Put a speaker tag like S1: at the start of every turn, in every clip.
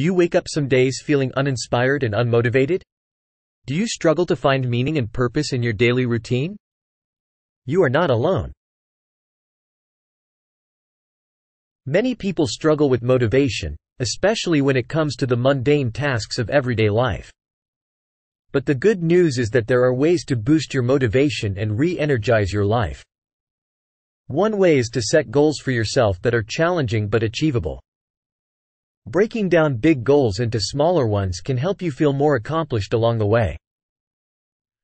S1: Do you wake up some days feeling uninspired and unmotivated? Do you struggle to find meaning and purpose in your daily routine? You are not alone. Many people struggle with motivation, especially when it comes to the mundane tasks of everyday life. But the good news is that there are ways to boost your motivation and re-energize your life. One way is to set goals for yourself that are challenging but achievable. Breaking down big goals into smaller ones can help you feel more accomplished along the way.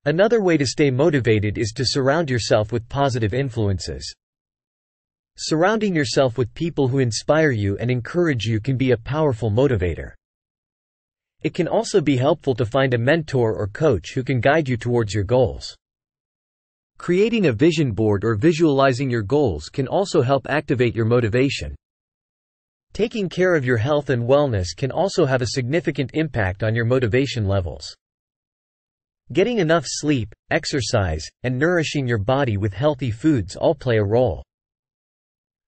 S1: Another way to stay motivated is to surround yourself with positive influences. Surrounding yourself with people who inspire you and encourage you can be a powerful motivator. It can also be helpful to find a mentor or coach who can guide you towards your goals. Creating a vision board or visualizing your goals can also help activate your motivation. Taking care of your health and wellness can also have a significant impact on your motivation levels. Getting enough sleep, exercise, and nourishing your body with healthy foods all play a role.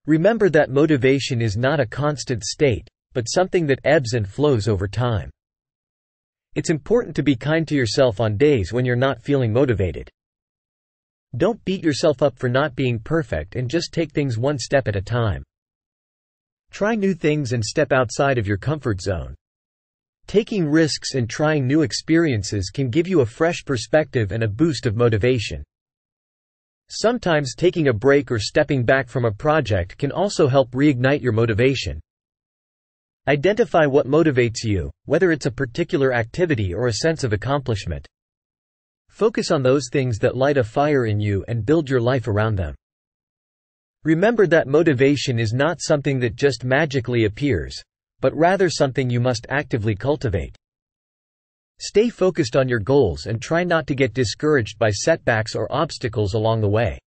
S1: Remember that motivation is not a constant state, but something that ebbs and flows over time. It's important to be kind to yourself on days when you're not feeling motivated. Don't beat yourself up for not being perfect and just take things one step at a time. Try new things and step outside of your comfort zone. Taking risks and trying new experiences can give you a fresh perspective and a boost of motivation. Sometimes taking a break or stepping back from a project can also help reignite your motivation. Identify what motivates you, whether it's a particular activity or a sense of accomplishment. Focus on those things that light a fire in you and build your life around them. Remember that motivation is not something that just magically appears, but rather something you must actively cultivate. Stay focused on your goals and try not to get discouraged by setbacks or obstacles along the way.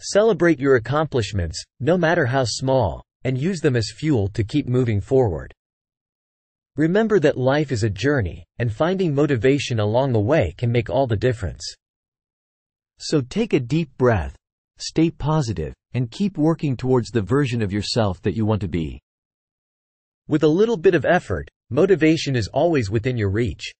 S1: Celebrate your accomplishments, no matter how small, and use them as fuel to keep moving forward. Remember that life is a journey, and finding motivation along the way can make all the difference. So take a deep breath, stay positive, and keep working towards the version of yourself that you want to be. With a little bit of effort, motivation is always within your reach.